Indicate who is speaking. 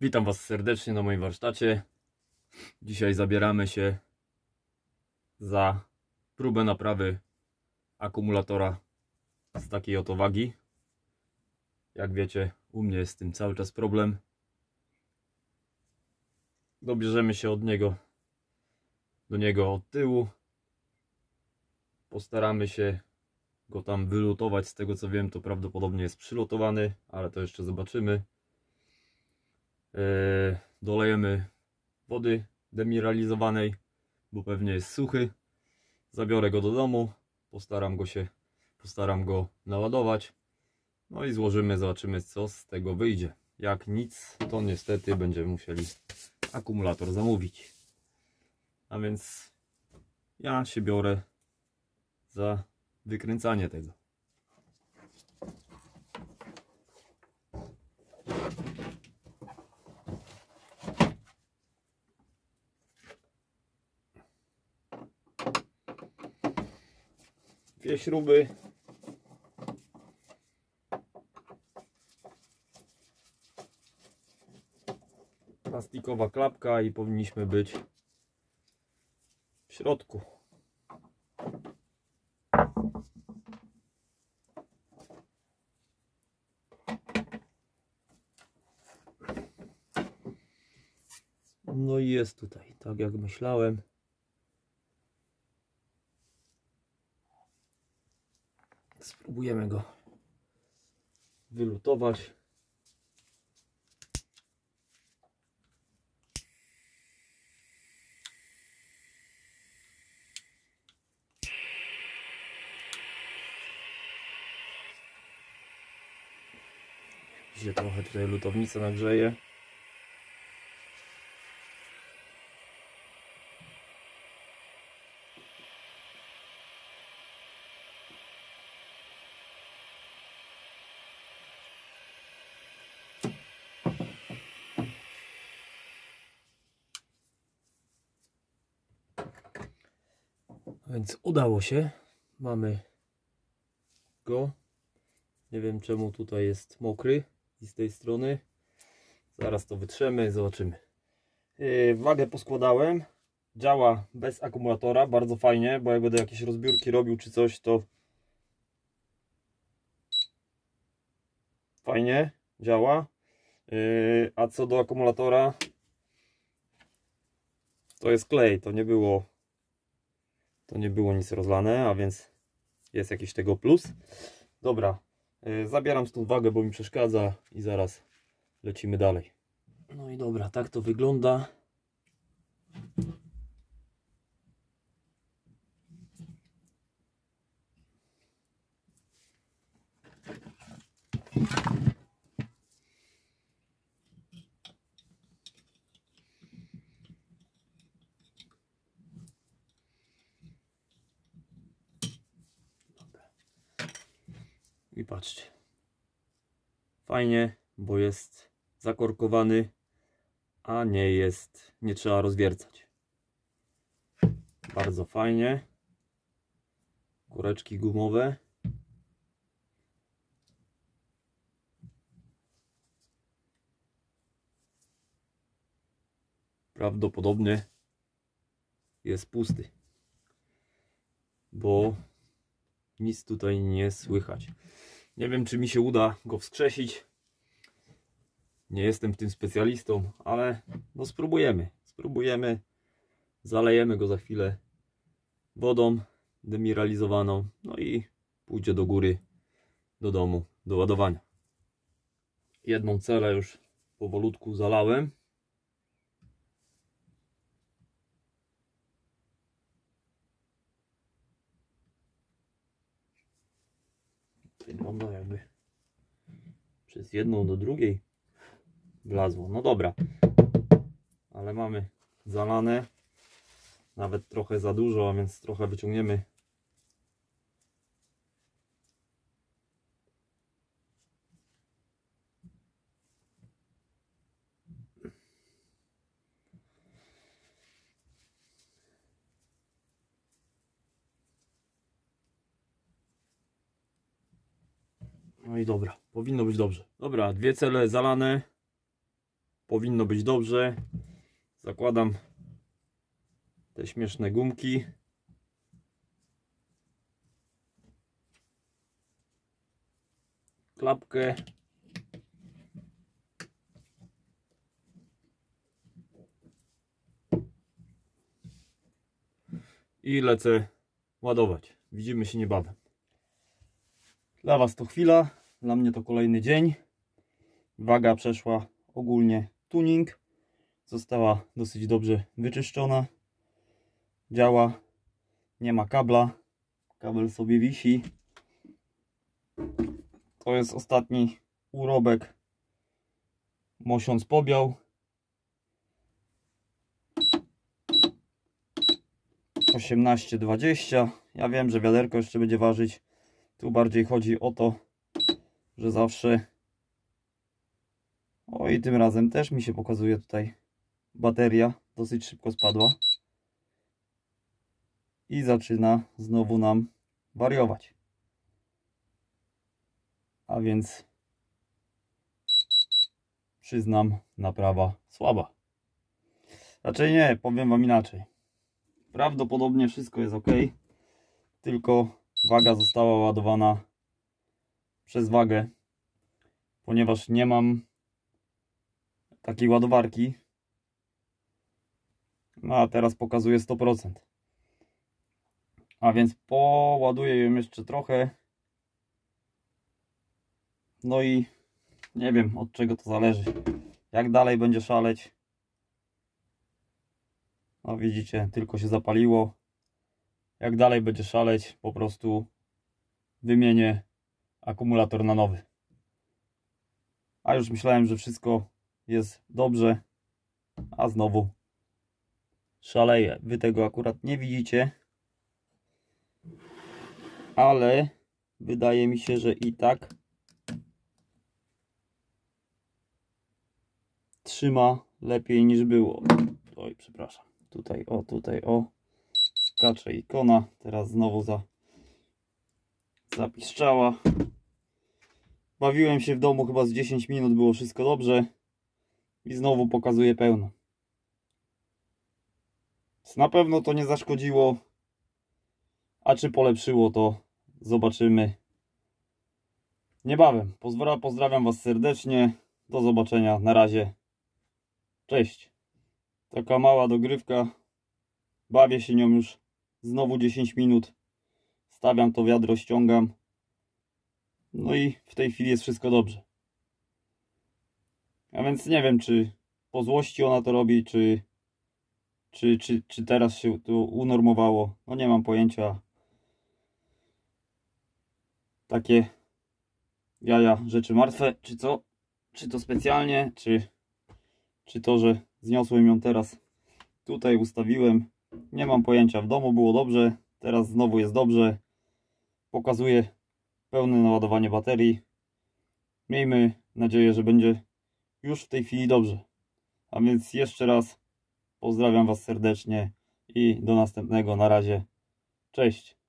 Speaker 1: Witam Was serdecznie na moim warsztacie. Dzisiaj zabieramy się za próbę naprawy akumulatora z takiej oto wagi. Jak wiecie, u mnie jest z tym cały czas problem. Dobierzemy się od niego do niego od tyłu. Postaramy się go tam wylutować. Z tego co wiem, to prawdopodobnie jest przylotowany, ale to jeszcze zobaczymy. Eee, dolejemy wody demineralizowanej, bo pewnie jest suchy. Zabiorę go do domu, postaram go się, postaram go naładować. No i złożymy, zobaczymy co z tego wyjdzie. Jak nic, to niestety będziemy musieli akumulator zamówić. A więc ja się biorę za wykręcanie tego. Dwie śruby. Plastikowa klapka i powinniśmy być w środku. No i jest tutaj, tak jak myślałem. Spróbujemy go wylutować. się trochę tutaj lutownica nagrzeje. Więc udało się. Mamy go. Nie wiem czemu tutaj jest mokry i z tej strony. Zaraz to wytrzemy, zobaczymy. Yy, wagę poskładałem. Działa bez akumulatora, bardzo fajnie, bo jak będę jakieś rozbiórki robił czy coś, to fajnie działa. Yy, a co do akumulatora, to jest klej, to nie było to nie było nic rozlane, a więc jest jakiś tego plus. Dobra, yy, zabieram stąd wagę, bo mi przeszkadza i zaraz lecimy dalej. No i dobra, tak to wygląda. I patrzcie. Fajnie, bo jest zakorkowany, a nie jest, nie trzeba rozwiercać. Bardzo fajnie. Kureczki gumowe. Prawdopodobnie jest pusty, bo nic tutaj nie słychać. Nie wiem, czy mi się uda go wskrzesić. Nie jestem tym specjalistą, ale no spróbujemy. Spróbujemy. Zalejemy go za chwilę wodą demineralizowaną. No i pójdzie do góry, do domu, do ładowania. Jedną celę już powolutku zalałem. Wygląda jakby przez jedną do drugiej wlazło. No dobra, ale mamy zalane, nawet trochę za dużo, a więc trochę wyciągniemy. No i dobra, powinno być dobrze. Dobra, dwie cele zalane. powinno być dobrze. Zakładam te śmieszne gumki. Klapkę. I lecę ładować. Widzimy się niebawem. Dla Was to chwila, dla mnie to kolejny dzień. Waga przeszła ogólnie tuning. Została dosyć dobrze wyczyszczona. Działa. Nie ma kabla. Kabel sobie wisi. To jest ostatni urobek. Mosiąc pobiał. 18-20. Ja wiem, że wiaderko jeszcze będzie ważyć. Tu bardziej chodzi o to, że zawsze o i tym razem też mi się pokazuje tutaj bateria. Dosyć szybko spadła. I zaczyna znowu nam wariować. A więc przyznam naprawa słaba. Raczej nie, powiem wam inaczej. Prawdopodobnie wszystko jest ok tylko waga została ładowana przez wagę ponieważ nie mam takiej ładowarki. No a teraz pokazuje 100%. A więc poładuję ją jeszcze trochę. No i nie wiem od czego to zależy. Jak dalej będzie szaleć. No widzicie, tylko się zapaliło. Jak dalej będzie szaleć, po prostu wymienię akumulator na nowy. A już myślałem, że wszystko jest dobrze, a znowu szaleje. Wy tego akurat nie widzicie, ale wydaje mi się, że i tak trzyma lepiej niż było. Oj, przepraszam. Tutaj, o, tutaj, o. Skacze ikona. Teraz znowu za zapiszczała. Bawiłem się w domu chyba z 10 minut, było wszystko dobrze. I znowu pokazuje pełno. Na pewno to nie zaszkodziło. A czy polepszyło to zobaczymy niebawem. Pozdrawiam Was serdecznie. Do zobaczenia. Na razie. Cześć. Taka mała dogrywka. Bawię się nią już znowu 10 minut. Stawiam to wiadro, ściągam. No i w tej chwili jest wszystko dobrze. A więc nie wiem, czy po złości ona to robi, czy, czy, czy, czy teraz się to unormowało. No nie mam pojęcia. Takie jaja rzeczy martwe, czy co? Czy to specjalnie, czy, czy to, że zniosłem ją teraz tutaj, ustawiłem. Nie mam pojęcia. W domu było dobrze, teraz znowu jest dobrze. Pokazuje pełne naładowanie baterii. Miejmy nadzieję, że będzie już w tej chwili dobrze. A więc jeszcze raz pozdrawiam Was serdecznie i do następnego. Na razie. Cześć.